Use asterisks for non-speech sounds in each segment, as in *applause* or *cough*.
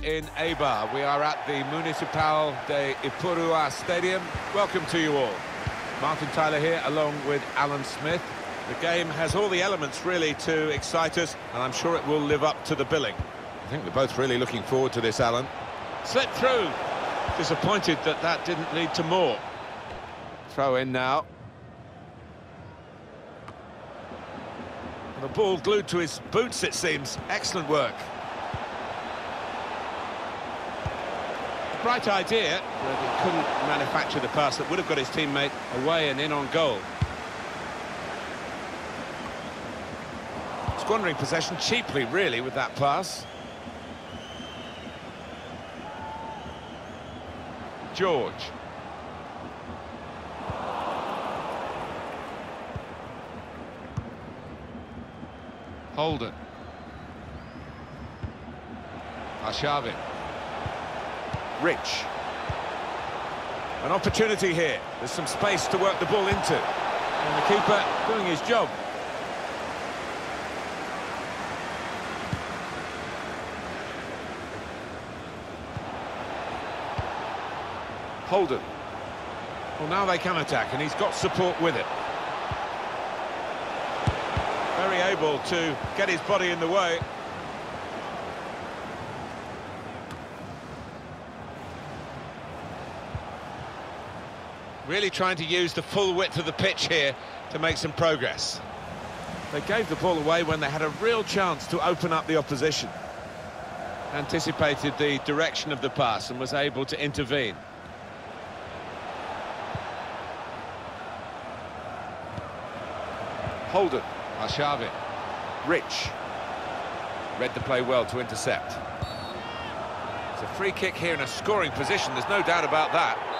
in Eibar. We are at the Municipal de Ipurua Stadium. Welcome to you all. Martin Tyler here along with Alan Smith. The game has all the elements really to excite us and I'm sure it will live up to the billing. I think we're both really looking forward to this, Alan. Slipped through. Disappointed that that didn't lead to more. Throw in now. The ball glued to his boots, it seems. Excellent work. Bright idea, but he couldn't manufacture the pass that would have got his teammate away and in on goal. Squandering possession cheaply, really, with that pass. George. Holden. Arshavin. Rich. An opportunity here. There's some space to work the ball into. And the keeper doing his job. Holden. Well, now they can attack, and he's got support with it. Very able to get his body in the way. Really trying to use the full width of the pitch here to make some progress. They gave the ball away when they had a real chance to open up the opposition. Anticipated the direction of the pass and was able to intervene. Holden, Arshavin, Rich. Read the play well to intercept. It's a free kick here in a scoring position, there's no doubt about that.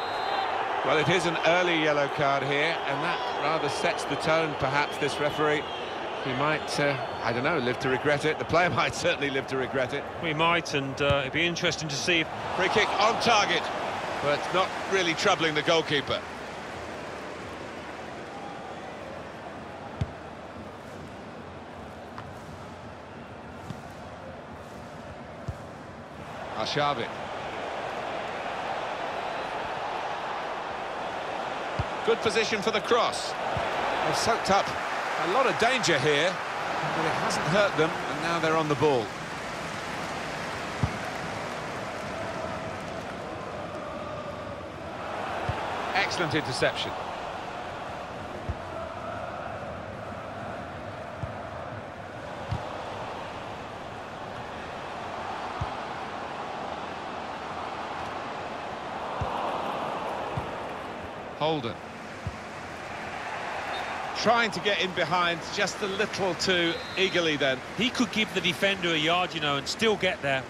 Well, it is an early yellow card here, and that rather sets the tone, perhaps, this referee. He might, uh, I don't know, live to regret it. The player *laughs* might certainly live to regret it. We might, and uh, it'd be interesting to see. Free kick on target, but not really troubling the goalkeeper. Arshavin. Good position for the cross. They've soaked up a lot of danger here, but it hasn't hurt them, and now they're on the ball. Excellent interception. Holden. Trying to get in behind just a little too eagerly then. He could give the defender a yard, you know, and still get there.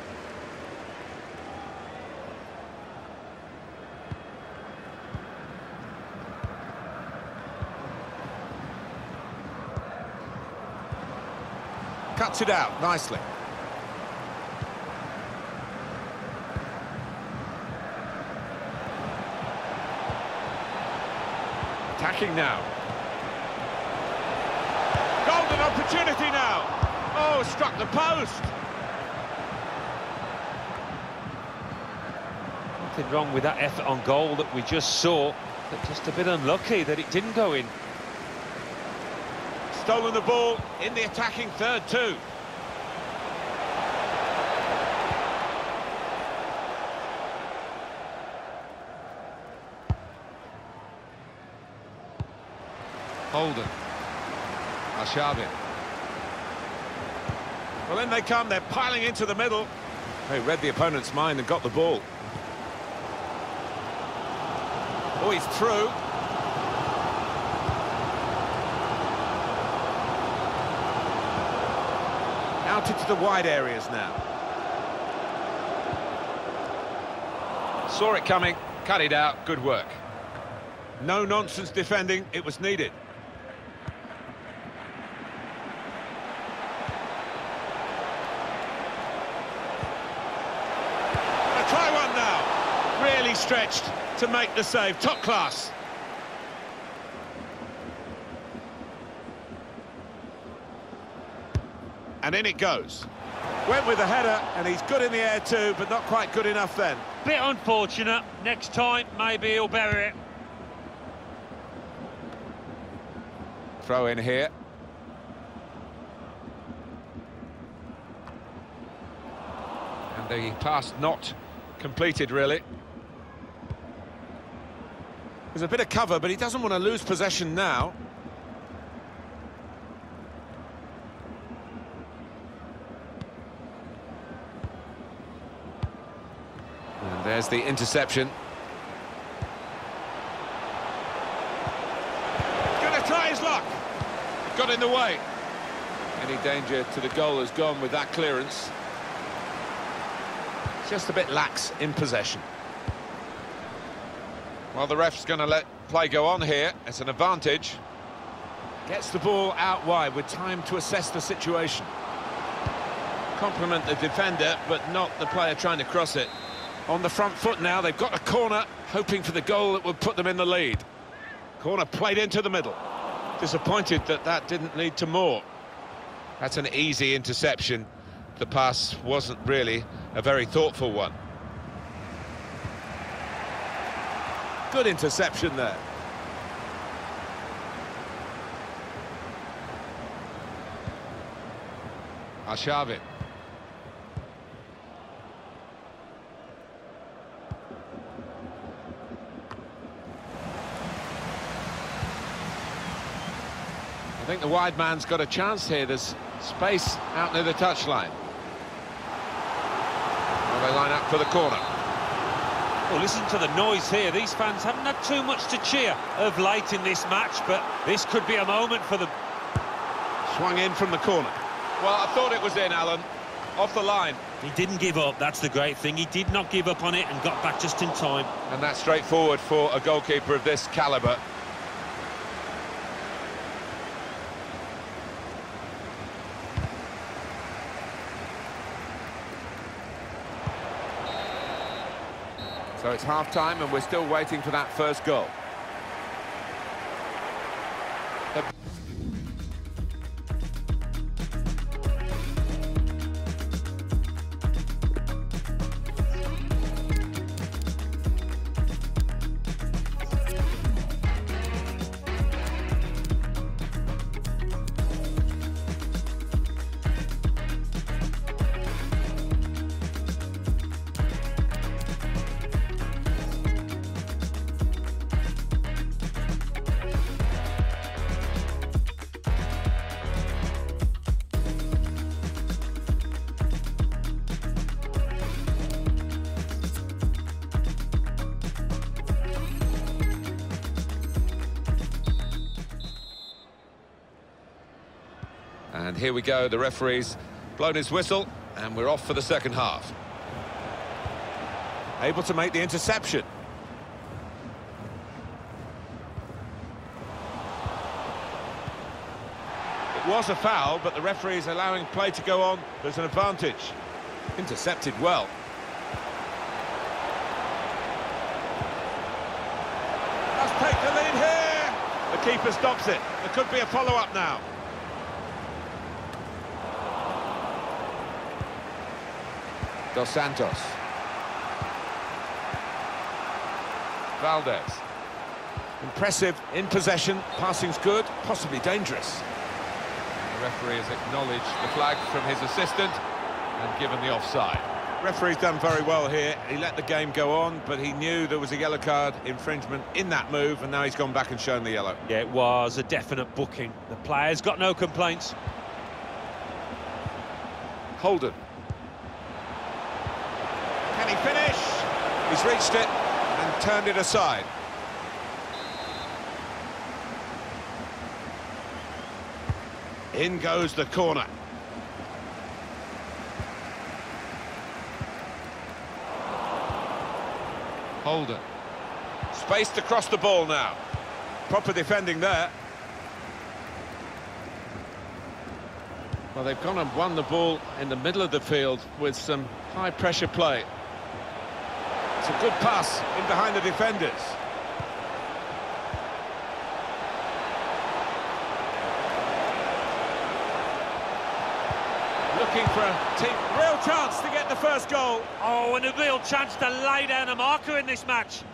Cuts it out nicely. Attacking now. Opportunity now. Oh, struck the post. Nothing wrong with that effort on goal that we just saw, but just a bit unlucky that it didn't go in. Stolen the ball in the attacking third too. Holden. Arshavin. Well, then they come, they're piling into the middle. They read the opponent's mind and got the ball. Oh, he's through. Out into the wide areas now. Saw it coming, cut it out, good work. No nonsense defending, it was needed. try one Stretched to make the save. Top class. And in it goes. Went with the header, and he's good in the air too, but not quite good enough then. Bit unfortunate. Next time, maybe he'll bury it. Throw in here. And the pass not completed, really. There's a bit of cover, but he doesn't want to lose possession now. And there's the interception. To try his luck. Got in the way. Any danger to the goal has gone with that clearance. Just a bit lax in possession. Well, the ref's going to let play go on here. It's an advantage. Gets the ball out wide with time to assess the situation. Compliment the defender, but not the player trying to cross it. On the front foot now, they've got a corner, hoping for the goal that would put them in the lead. Corner played into the middle. Disappointed that that didn't lead to more. That's an easy interception. The pass wasn't really a very thoughtful one. Good interception there. Arshavin. I think the wide man's got a chance here. There's space out near the touchline. Well, they line up for the corner. Well, listen to the noise here. These fans haven't had too much to cheer of late in this match, but this could be a moment for them. Swung in from the corner. Well, I thought it was in, Alan. Off the line. He didn't give up, that's the great thing. He did not give up on it and got back just in time. And that's straightforward for a goalkeeper of this calibre. So it's half-time and we're still waiting for that first goal. Here we go, the referee's blown his whistle, and we're off for the second half. Able to make the interception. It was a foul, but the referee is allowing play to go on. There's an advantage. Intercepted well. Let's take the lead here. The keeper stops it. There could be a follow-up now. Dos Santos. Valdez. Impressive in possession, passing's good, possibly dangerous. The referee has acknowledged the flag from his assistant and given the offside. Referee's done very well here. He let the game go on, but he knew there was a yellow card infringement in that move, and now he's gone back and shown the yellow. Yeah, it was a definite booking. The player's got no complaints. Holden. He finish? He's reached it and turned it aside. In goes the corner. Holden. Spaced across the ball now. Proper defending there. Well, they've gone and won the ball in the middle of the field with some high-pressure play. It's a good pass in behind the defenders. Looking for a team real chance to get the first goal. Oh, and a real chance to lay down a marker in this match.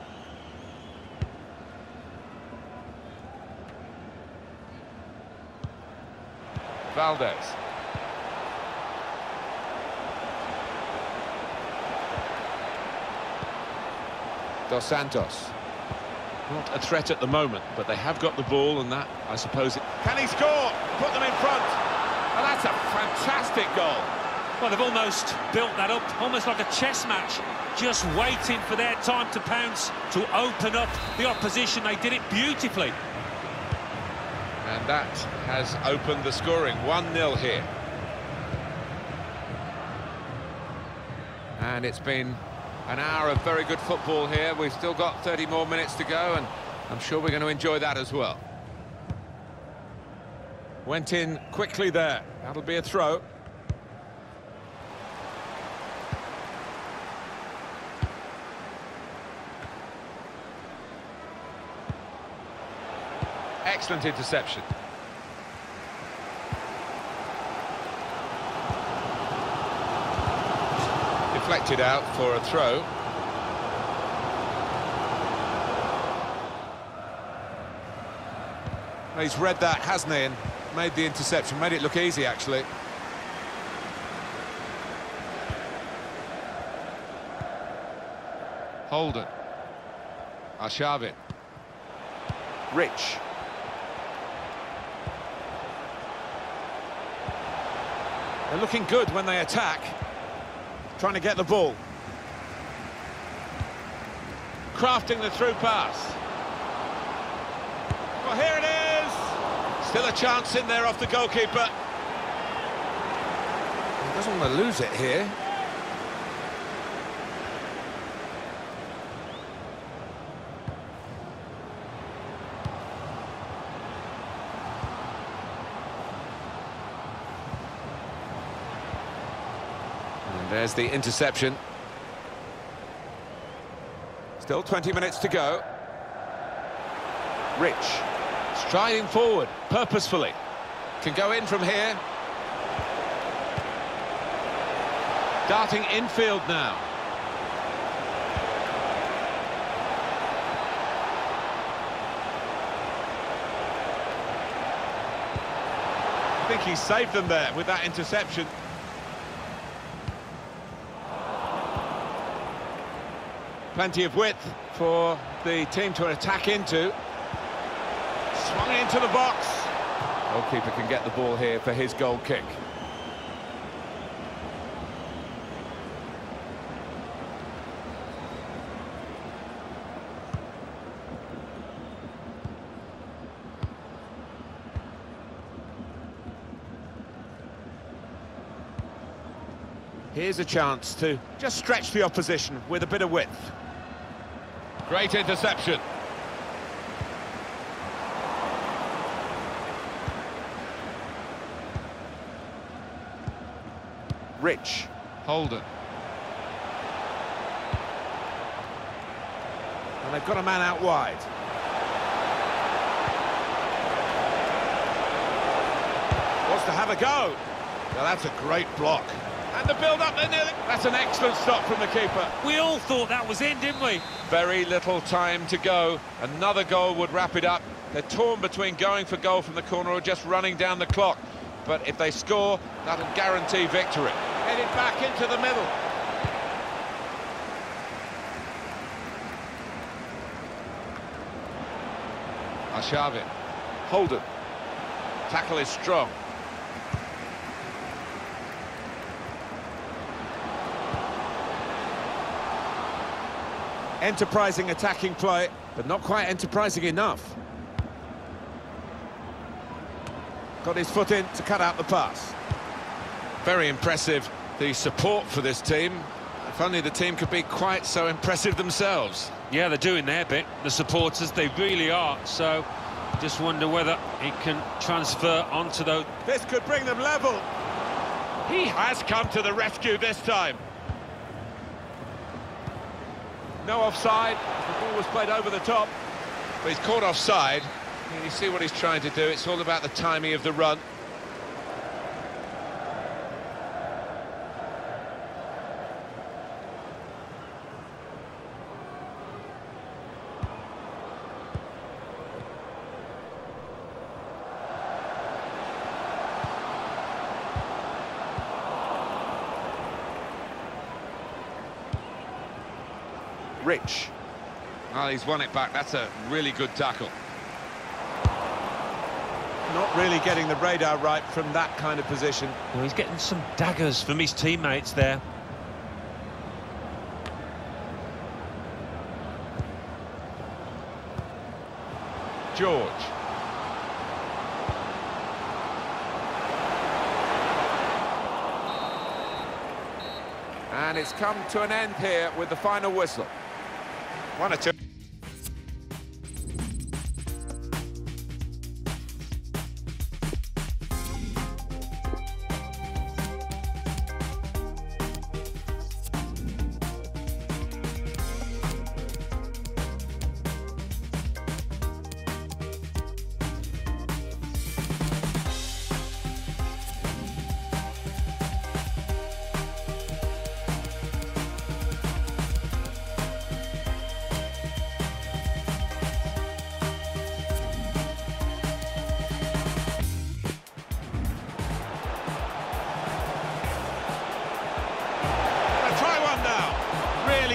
Valdez. Dos Santos. Not a threat at the moment, but they have got the ball, and that, I suppose... It... Can he score? Put them in front. And that's a fantastic goal. Well, they've almost built that up, almost like a chess match, just waiting for their time to pounce, to open up the opposition. They did it beautifully. And that has opened the scoring. 1-0 here. And it's been an hour of very good football here. We've still got 30 more minutes to go, and I'm sure we're going to enjoy that as well. Went in quickly there. That'll be a throw. Excellent interception. Deflected out for a throw. He's read that, hasn't he, and made the interception, made it look easy, actually. Holden. Arshavin. Rich. They're looking good when they attack. Trying to get the ball. Crafting the through pass. Well, here it is. Still a chance in there off the goalkeeper. He doesn't want to lose it here. And there's the interception. Still 20 minutes to go. Rich, striding forward, purposefully. Can go in from here. Darting infield now. I think he saved them there with that interception. Plenty of width for the team to attack into. Swung into the box. Goalkeeper can get the ball here for his goal kick. Here's a chance to just stretch the opposition with a bit of width. Great interception. Rich. Holden. And they've got a man out wide. Wants to have a go. Well, that's a great block. And the build-up, they're nearly... That's an excellent stop from the keeper. We all thought that was in, didn't we? Very little time to go. Another goal would wrap it up. They're torn between going for goal from the corner or just running down the clock. But if they score, that'll guarantee victory. Headed back into the middle. Arshavin. Holden. Tackle is strong. Enterprising attacking play, but not quite enterprising enough. Got his foot in to cut out the pass. Very impressive, the support for this team. If only the team could be quite so impressive themselves. Yeah, they're doing their bit, the supporters, they really are. So, just wonder whether he can transfer onto those. This could bring them level. He has come to the rescue this time. No offside. The ball was played over the top. But he's caught offside. You see what he's trying to do. It's all about the timing of the run. Rich. Well, he's won it back. That's a really good tackle. Not really getting the radar right from that kind of position. Well, he's getting some daggers from his teammates there. George. And it's come to an end here with the final whistle. One or two.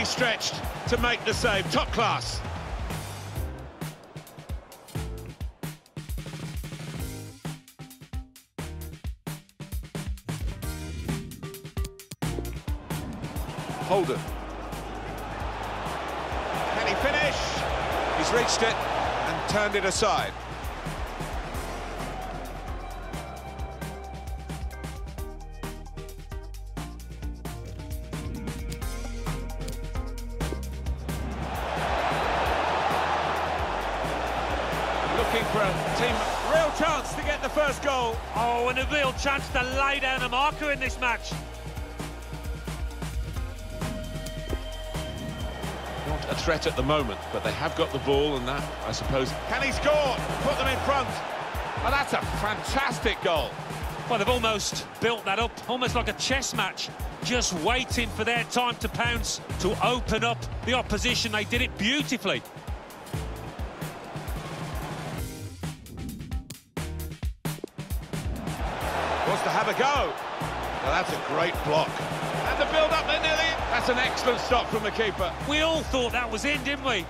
Stretched to make the save. Top class. Holden. Can he finish? He's reached it and turned it aside. Looking for a team real chance to get the first goal. Oh, and a real chance to lay down a marker in this match. Not a threat at the moment, but they have got the ball, and that, I suppose... Can he score? Put them in front. Oh, that's a fantastic goal. Well, they've almost built that up, almost like a chess match, just waiting for their time to pounce, to open up the opposition. They did it beautifully. Have a go. Now, that's a great block. And the build-up, they're nearly... That's an excellent stop from the keeper. We all thought that was in, didn't we?